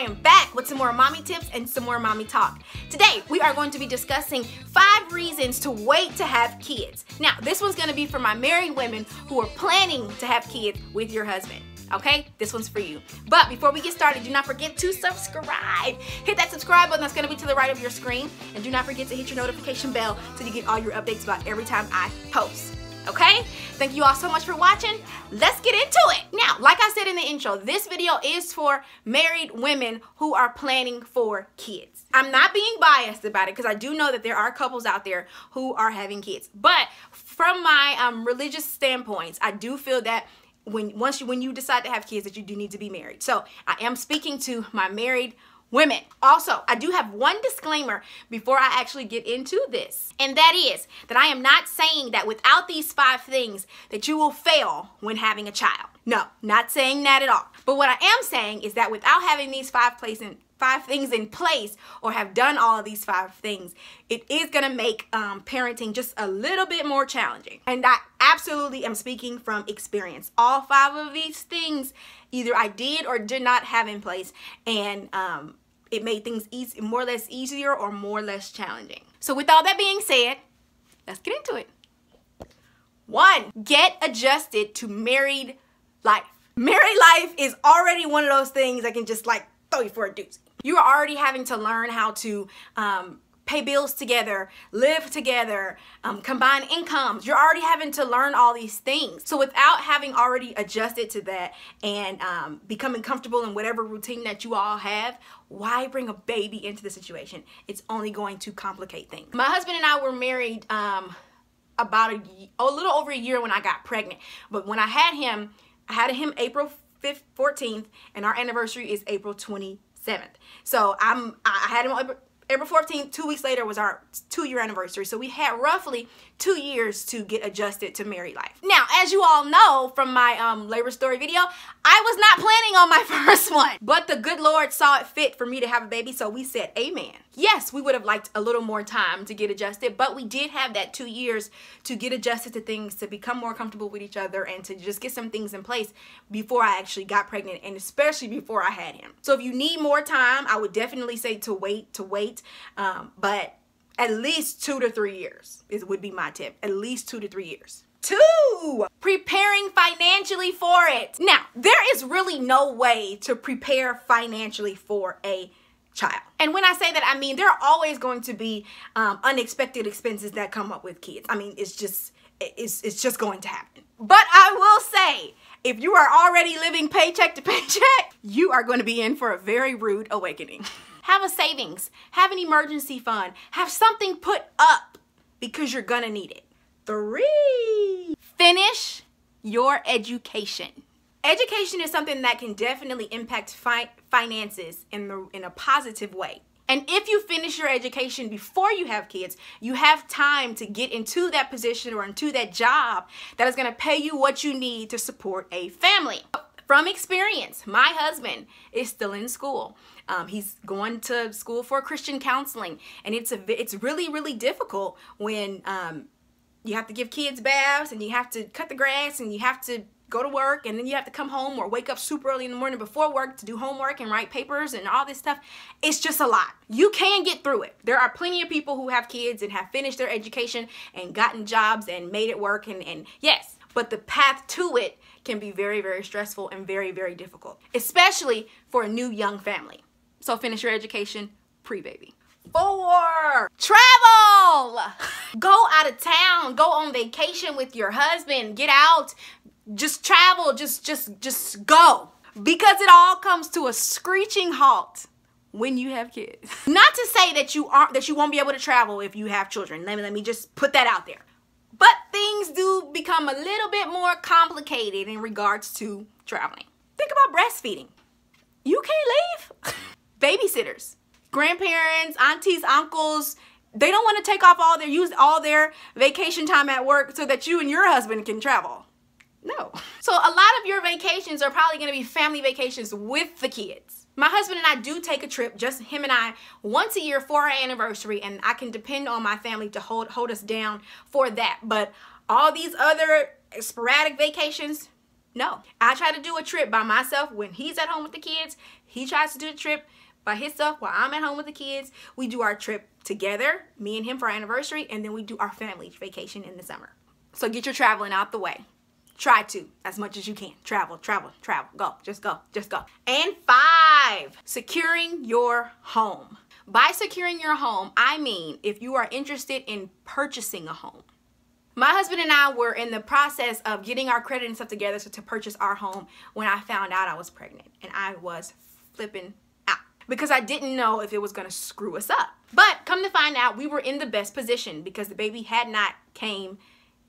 am back with some more mommy tips and some more mommy talk. Today, we are going to be discussing five reasons to wait to have kids. Now, this one's gonna be for my married women who are planning to have kids with your husband okay? This one's for you. But before we get started, do not forget to subscribe. Hit that subscribe button that's gonna be to the right of your screen. And do not forget to hit your notification bell so you get all your updates about every time I post okay? Thank you all so much for watching. Let's get into it. Now, like I said in the intro, this video is for married women who are planning for kids. I'm not being biased about it because I do know that there are couples out there who are having kids. But from my um, religious standpoints, I do feel that when once you when you decide to have kids that you do need to be married. So I am speaking to my married women. Also, I do have one disclaimer before I actually get into this, and that is that I am not saying that without these five things that you will fail when having a child. No, not saying that at all. But what I am saying is that without having these five places five things in place or have done all of these five things, it is going to make um, parenting just a little bit more challenging. And I absolutely am speaking from experience. All five of these things either I did or did not have in place. And um, it made things easy, more or less easier or more or less challenging. So with all that being said, let's get into it. One, get adjusted to married life. Married life is already one of those things that can just like throw you for a deuce. You're already having to learn how to um, pay bills together, live together, um, combine incomes. You're already having to learn all these things. So without having already adjusted to that and um, becoming comfortable in whatever routine that you all have, why bring a baby into the situation? It's only going to complicate things. My husband and I were married um, about a, a little over a year when I got pregnant. But when I had him, I had him April 5th, 14th, and our anniversary is April 27th. So I'm I had him April 14th, two weeks later was our two year anniversary. So we had roughly two years to get adjusted to married life. Now, as you all know from my um, labor story video, I was not planning on my first one, but the good Lord saw it fit for me to have a baby. So we said, amen. Yes, we would have liked a little more time to get adjusted, but we did have that two years to get adjusted to things, to become more comfortable with each other, and to just get some things in place before I actually got pregnant, and especially before I had him. So if you need more time, I would definitely say to wait, to wait. Um, but at least two to three years is would be my tip. At least two to three years. Two, preparing financially for it. Now, there is really no way to prepare financially for a child. And when I say that, I mean there are always going to be um, unexpected expenses that come up with kids. I mean, it's just it's it's just going to happen. But I will say, if you are already living paycheck to paycheck, you are going to be in for a very rude awakening. have a savings, have an emergency fund, have something put up because you're gonna need it. Three, finish your education. Education is something that can definitely impact fi finances in, the, in a positive way. And if you finish your education before you have kids, you have time to get into that position or into that job that is going to pay you what you need to support a family. From experience, my husband is still in school. Um, he's going to school for Christian counseling, and it's a it's really really difficult when um, you have to give kids baths and you have to cut the grass and you have to go to work and then you have to come home or wake up super early in the morning before work to do homework and write papers and all this stuff. It's just a lot. You can get through it. There are plenty of people who have kids and have finished their education and gotten jobs and made it work and, and yes, but the path to it can be very, very stressful and very, very difficult, especially for a new young family. So finish your education pre-baby. Four, travel. Go out of town. Go on vacation with your husband. Get out. Just travel. Just, just, just go. Because it all comes to a screeching halt when you have kids. Not to say that you aren't that you won't be able to travel if you have children. Let me let me just put that out there. But things do become a little bit more complicated in regards to traveling. Think about breastfeeding. You can't leave. Babysitters grandparents, aunties, uncles, they don't want to take off all their use all their vacation time at work so that you and your husband can travel. No. So a lot of your vacations are probably going to be family vacations with the kids. My husband and I do take a trip, just him and I, once a year for our anniversary, and I can depend on my family to hold hold us down for that. But all these other sporadic vacations, No. I try to do a trip by myself when he's at home with the kids. He tries to do a trip by himself while I'm at home with the kids. We do our trip together, me and him for our anniversary, and then we do our family vacation in the summer. So get your traveling out the way. Try to as much as you can. Travel, travel, travel. Go, just go, just go. And five, securing your home. By securing your home, I mean if you are interested in purchasing a home. My husband and I were in the process of getting our credit and stuff together to, to purchase our home when I found out I was pregnant. And I was flipping out because I didn't know if it was going to screw us up. But come to find out, we were in the best position because the baby had not came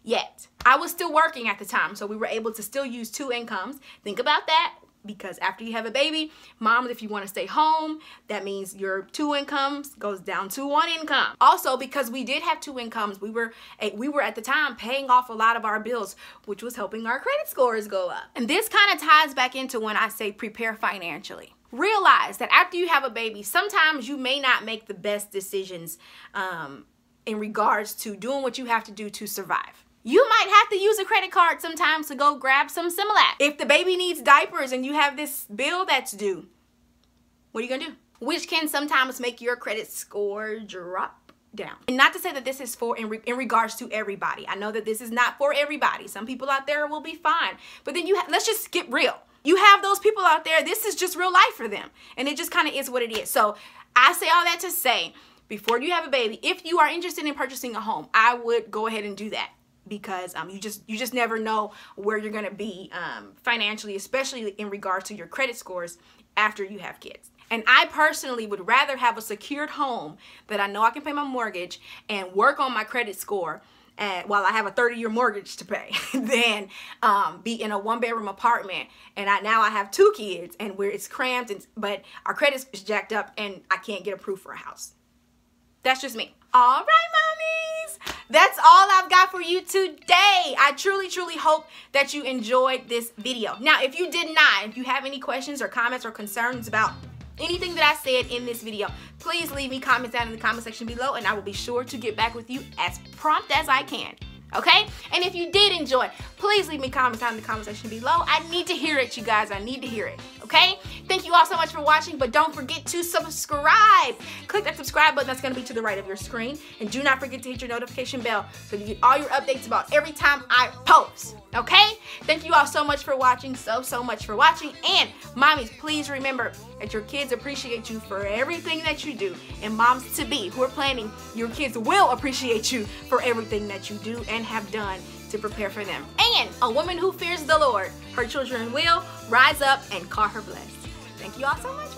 yet. I was still working at the time, so we were able to still use two incomes. Think about that because after you have a baby, moms, if you want to stay home, that means your two incomes goes down to one income. Also, because we did have two incomes, we were we were at the time paying off a lot of our bills, which was helping our credit scores go up. And this kind of ties back into when I say prepare financially. Realize that after you have a baby, sometimes you may not make the best decisions um, in regards to doing what you have to do to survive you might have to use a credit card sometimes to go grab some Similac. If the baby needs diapers and you have this bill that's due, what are you gonna do? Which can sometimes make your credit score drop down. And not to say that this is for in, re in regards to everybody. I know that this is not for everybody. Some people out there will be fine. But then you let's just get real. You have those people out there, this is just real life for them. And it just kind of is what it is. So I say all that to say, before you have a baby, if you are interested in purchasing a home, I would go ahead and do that because um, you just you just never know where you're going to be um, financially especially in regards to your credit scores after you have kids and I personally would rather have a secured home that I know I can pay my mortgage and work on my credit score and while I have a 30 year mortgage to pay than um, be in a one bedroom apartment and I now I have two kids and where it's cramped and but our credit is jacked up and I can't get approved for a house. That's just me. All right, mommies. That's all I've got for you today. I truly, truly hope that you enjoyed this video. Now, if you did not, if you have any questions or comments or concerns about anything that I said in this video, please leave me comments down in the comment section below and I will be sure to get back with you as prompt as I can okay? And if you did enjoy, please leave me comments down in the comment section below. I need to hear it, you guys. I need to hear it, okay? Thank you all so much for watching, but don't forget to subscribe. Click that subscribe button that's gonna be to the right of your screen. And do not forget to hit your notification bell so you get all your updates about every time I post, okay? Thank you all so much for watching, so, so much for watching. And mommies, please remember that your kids appreciate you for everything that you do. And moms to be who are planning, your kids will appreciate you for everything that you do and have done to prepare for them. And a woman who fears the Lord, her children will rise up and call her blessed. Thank you all so much.